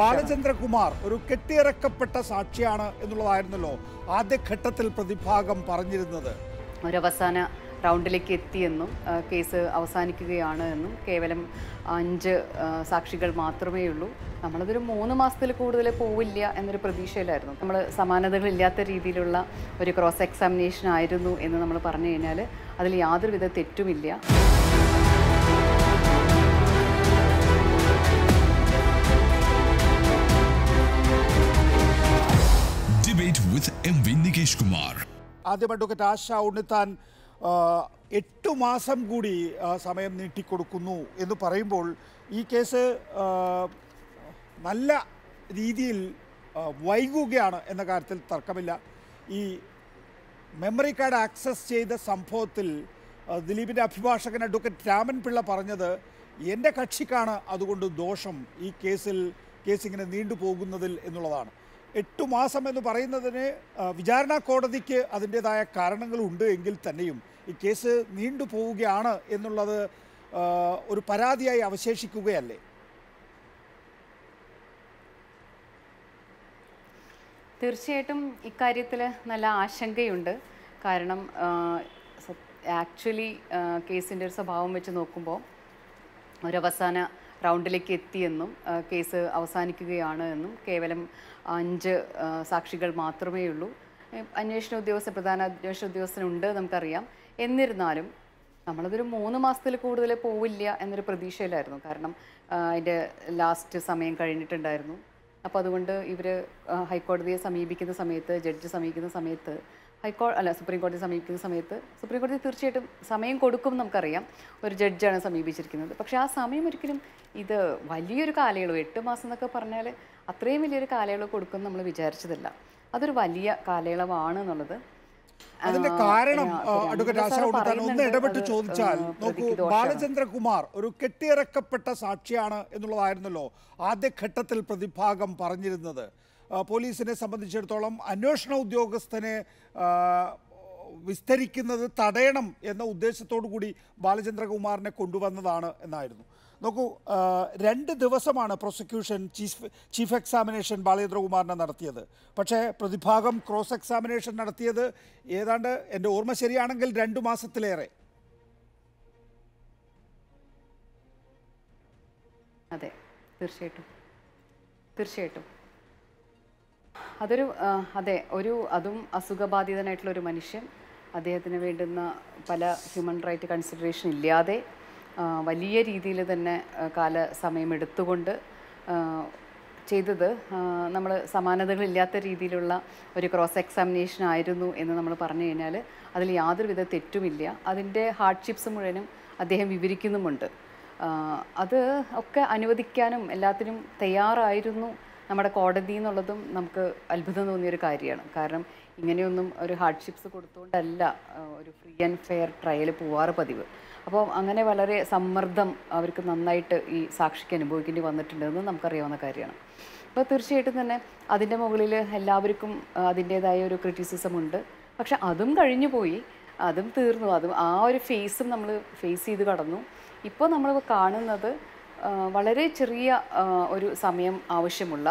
ബാലചന്ദ്രകുമാർ ഒരു കെട്ടിയിറക്കപ്പെട്ട സാക്ഷിയാണ് എന്നുള്ളതായിരുന്നല്ലോ ആദ്യഘട്ടത്തിൽ പ്രതിഭാഗം പറഞ്ഞിരുന്നത്. ഒരവസാന റൗണ്ടിലേക്ക് എത്തിയെന്നും കേസ് അവസാനിക്കുകയാണ് എന്നും കേവലം അഞ്ച് സാക്ഷികൾ മാത്രമേ ഉള്ളൂ. നമ്മളതൊരു മൂന്ന് മാസത്തിൽ കൂടുതൽ പോവില്ല എന്നൊരു പ്രതീക്ഷയിലായിരുന്നു. നമ്മൾ സമാനതകളില്ലാത്ത രീതിയിലുള്ള ഒരു ക്രോസ് എക്സാമിനേഷൻ ആയിരുന്നു എന്ന് നമ്മൾ പറഞ്ഞു കഴിഞ്ഞാൽ അതിൽ യാതൊരുവിധ തെറ്റുമില്ല. ആദ്യം അഡ്വക്കേറ്റ് ആശ ഉണ്ണിത്താൻ എട്ടു മാസം കൂടി സമയം നീട്ടിക്കൊടുക്കുന്നു എന്ന് പറയുമ്പോൾ ഈ കേസ് നല്ല രീതിയിൽ വൈകുകയാണ് എന്ന കാര്യത്തിൽ തർക്കമില്ല. ഈ മെമ്മറി കാർഡ് ആക്സസ് ചെയ്ത സംഭവത്തിൽ ദിലീപിന്റെ അഭിഭാഷകൻ അഡ്വക്കേറ്റ് രാമൻ പിള്ള പറഞ്ഞത് എന്റെ കക്ഷിക്കാണ് അതുകൊണ്ട് ദോഷം ഈ കേസിൽ കേസ് ഇങ്ങനെ നീണ്ടുപോകുന്നതിൽ എന്നുള്ളതാണ്. എട്ടു മാസം എന്ന് പറയുന്നതിന് വിചാരണ കോടതിക്ക് അതിന്റെതായ കാരണങ്ങളുണ്ട് എങ്കിൽ തന്നെയും ഈ കേസ് നീണ്ടുപോവുകയാണ് എന്നുള്ളത് ഒരു പരാതിയായി അവശേഷിക്കുകയല്ലേ? തീർച്ചയായിട്ടും ഇക്കാര്യത്തിൽ നല്ല ആശങ്കയുണ്ട്. കാരണം ആക്ച്വലി കേസിന്റെ ഒരു സ്വഭാവം വെച്ച് നോക്കുമ്പോൾ ഒരവസാന റൗണ്ടിലേക്ക് എത്തിയെന്നും കേസ് അവസാനിക്കുകയാണ് എന്നും കേവലം അഞ്ച് സാക്ഷികൾ മാത്രമേ ഉള്ളൂ. അന്വേഷണ ഉദ്യോഗസ്ഥ പ്രധാന അന്വേഷണ ഉദ്യോഗസ്ഥനുണ്ട് നമുക്കറിയാം. എന്നിരുന്നാലും നമ്മളതൊരു മൂന്ന് മാസത്തിൽ കൂടുതൽ പോവില്ല എന്നൊരു പ്രതീക്ഷയിലായിരുന്നു. കാരണം അതിന്റെ ലാസ്റ്റ് സമയം കഴിഞ്ഞിട്ടുണ്ടായിരുന്നു. അപ്പോൾ അതുകൊണ്ട് ഇവർ ഹൈക്കോടതിയെ സമീപിക്കുന്ന സമയത്ത് ജഡ്ജ് സമീപിക്കുന്ന സമയത്ത് ഹൈക്കോ അല്ല സുപ്രീം കോടതി സമീപിക്കുന്ന സമയത്ത് സുപ്രീം കോടതി തീർച്ചയായിട്ടും സമയം കൊടുക്കും നമുക്കറിയാം. ഒരു ജഡ്ജാണ് സമീപിച്ചിരിക്കുന്നത്. പക്ഷേ ആ സമയം ഒരിക്കലും ഇത് വലിയൊരു കാലയളവ് എട്ട് മാസം എന്നൊക്കെ പറഞ്ഞാൽ അത്രയും വലിയൊരു കാലയളവ് കൊടുക്കും നമ്മൾ വിചാരിച്ചതല്ല. അതൊരു വലിയ കാലയളവാണ് എന്നുള്ളത് അതിന്റെ കാരണം അഡ്വക്കേറ്റ് ആശാ ഒന്ന് ഇടപെട്ട് ചോദിച്ചാൽ നോക്കൂ ബാലചന്ദ്രകുമാർ ഒരു കെട്ടിയിറക്കപ്പെട്ട സാക്ഷിയാണ് എന്നുള്ളതായിരുന്നല്ലോ ആദ്യഘട്ടത്തിൽ പ്രതിഭാഗം പറഞ്ഞിരുന്നത്. പോലീസിനെ സംബന്ധിച്ചിടത്തോളം അന്വേഷണ ഉദ്യോഗസ്ഥനെ വിസ്തരിക്കുന്നത് തടയണം എന്ന ഉദ്ദേശത്തോടു കൂടി ബാലചന്ദ്രകുമാറിനെ കൊണ്ടുവന്നതാണ് എന്നായിരുന്നു. നോക്കൂ രണ്ട് ദിവസമാണ് പ്രോസിക്യൂഷൻ ചീഫ് ചീഫ് എക്സാമിനേഷൻ ബാലേന്ദ്രകുമാറിനെ നടത്തിയത്. പക്ഷേ പ്രതിഭാഗം ക്രോസ് എക്സാമിനേഷൻ നടത്തിയത് ഏതാണ്ട് എന്റെ ഓർമ്മ ശരിയാണെങ്കിൽ രണ്ടു മാസത്തിലേറെ. അതെ തീർച്ചയായിട്ടും. തീർച്ചയായിട്ടും. അതൊരു അതെ ഒരു അതും അസുഖബാധിതനായിട്ടുള്ള ഒരു മനുഷ്യൻ. അദ്ദേഹത്തിന് വേണ്ടുന്ന പല ഹ്യൂമൻ റൈറ്റ് കൺസിഡറേഷൻ ഇല്ലാതെ വലിയ രീതിയിൽ തന്നെ കാല സമയം എടുത്തുകൊണ്ട് ചെയ്തത്. നമ്മൾ സമാനതകളില്ലാത്ത രീതിയിലുള്ള ഒരു ക്രോസ് എക്സാമിനേഷൻ ആയിരുന്നു എന്ന് നമ്മൾ പറഞ്ഞു കഴിഞ്ഞാൽ അതിൽ യാതൊരുവിധ തെറ്റുമില്ല. അതിന്റെ ഹാർഡ്ഷിപ്സ് മുഴുവനും അദ്ദേഹം വിവരിക്കുന്നുമുണ്ട്. അത് ഒക്കെ അനുവദിക്കാനും എല്ലാത്തിനും തയ്യാറായിരുന്നു നമ്മുടെ കോടതി എന്നുള്ളതും നമുക്ക് അത്ഭുതം തോന്നിയൊരു കാര്യമാണ്. കാരണം ഇങ്ങനെയൊന്നും ഒരു ഹാർഡ്ഷിപ്സ് കൊടുത്തുകൊണ്ടല്ല ഒരു ഫ്രീ ആൻഡ് ഫെയർ ട്രയൽ പോവാറ് പതിവ്. അപ്പോൾ അങ്ങനെ വളരെ സമ്മർദ്ദം അവർക്ക് നന്നായിട്ട് ഈ സാക്ഷിക്ക് അനുഭവിക്കേണ്ടി വന്നിട്ടുണ്ടെന്ന് നമുക്കറിയാവുന്ന കാര്യമാണ്. അപ്പോൾ തീർച്ചയായിട്ടും തന്നെ അതിന്റെ മുകളിൽ എല്ലാവർക്കും അതിന്റേതായ ഒരു ക്രിറ്റിസിസം ഉണ്ട്. പക്ഷെ അതും കഴിഞ്ഞു പോയി അതും തീർന്നു. അതും ആ ഒരു ഫേസും നമ്മൾ ഫേസ് ചെയ്ത് കടന്നു. ഇപ്പോൾ നമ്മൾ കാണുന്നത് വളരെ ചെറിയ ഒരു സമയം ആവശ്യമുള്ള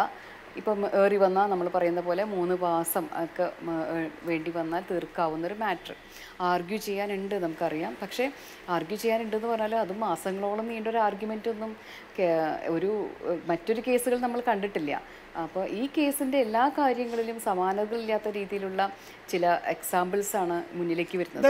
ഇപ്പം ഏറി വന്നാൽ നമ്മൾ പറയുന്ന പോലെ മൂന്ന് മാസം ഒക്കെ വേണ്ടി വന്നാൽ തീർക്കാവുന്ന ഒരു മാറ്റർ. ആർഗ്യൂ ചെയ്യാനുണ്ട് നമുക്കറിയാം. പക്ഷേ ആർഗ്യൂ ചെയ്യാനുണ്ടെന്ന് പറഞ്ഞാൽ അത് മാസങ്ങളോളം നീണ്ട ഒരു ആർഗ്യുമെന്റ് ഒന്നും ഒരു മറ്റൊരു കേസുകൾ നമ്മൾ കണ്ടിട്ടില്ല. അപ്പോൾ ഈ കേസിന്റെ എല്ലാ കാര്യങ്ങളിലും സമാനതകളില്ലാത്ത രീതിയിലുള്ള ചില എക്സാമ്പിൾസ് ആണ് മുന്നിലേക്ക് വരുന്നത്.